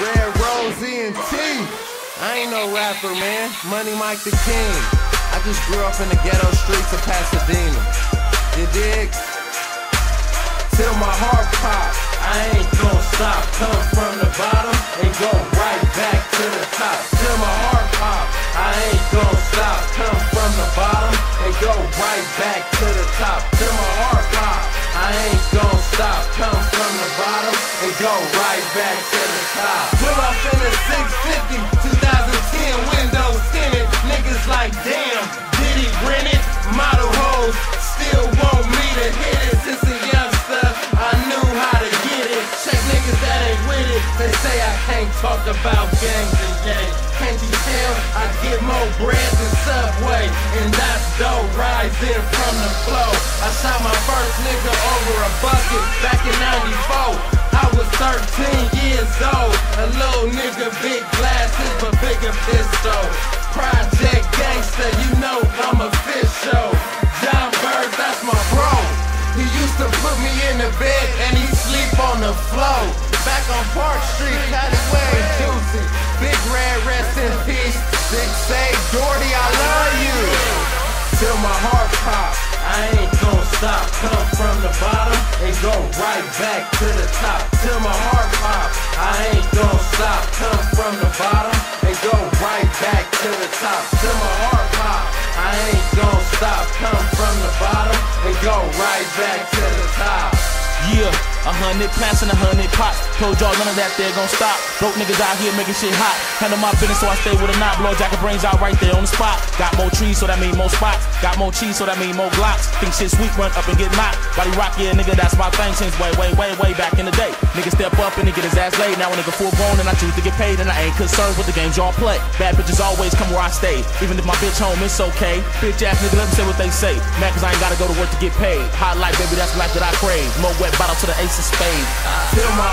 Red Rose ENT. I ain't no rapper, man. Money Mike the King. I just grew up in the ghetto streets of Pasadena. You dig? Till my heart pop. I ain't gon' stop. Come from the bottom and go right back to the top. Till my heart pop. I ain't gon' stop. Come from the bottom and go right back to the top. Ain't gon' stop. Come from the bottom and go right back to the top. Pull up in the 650, I get more bread than Subway, and that's dough rising from the flow. I shot my first nigga over a bucket back in '94. I was 13 years old. A little nigga, big glasses, but bigger pistol. Project gangster, you know I'm official. John Bird, that's my bro. He used to put me in the bed and he sleep on the floor. Back on Park Street, Juicy. Till my heart pop. I ain't gon' stop. Come from the bottom and go right back to the top. Till my heart pop. I ain't gon' stop. Come from the bottom and go right back to the top. Till my heart pop. I ain't gon' stop. Come from the bottom and go right back to. Yeah, a hundred plants and a hundred pots. Told y'all none of that there gon' stop. Broke niggas out here making shit hot. Handle my business so I stay with a knot. Blow jacket brains out right there on the spot. Got more trees so that mean more spots. Got more cheese so that mean more glocks. Think shit sweet, run up and get knocked. Body rock, yeah, nigga, that's my thing since way, way, way, way back in the day. Nigga step up and get his ass laid. Now a nigga full grown and I choose to get paid and I ain't concerned with the games y'all play. Bad bitches always come where I stay. Even if my bitch home, it's okay. Bitch ass nigga, let me say what they say. Mad cause I ain't gotta go to work to get paid. Hot life, baby, that's life that I crave. More bottle to the ace of spades. My